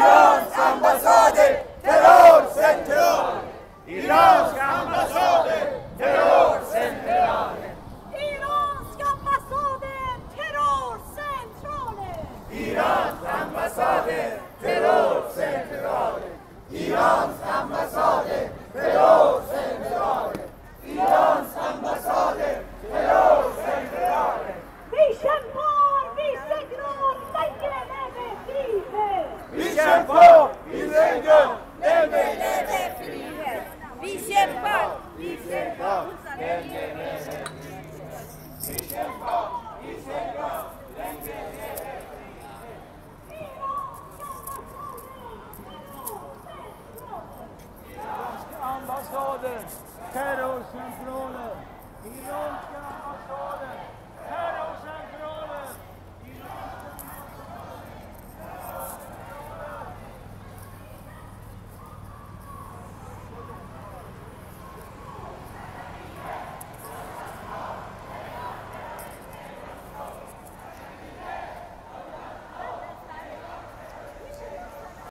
ایران امبساد ترور سنترال. ایران امبساد ترور سنترال. ایران امبساد ترور سنترال. ایران امبساد kämpar! Vi kämpar! Vi kämpar! Vi kämpar! Längre ner! Ambassaden, terrorsymboler